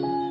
了。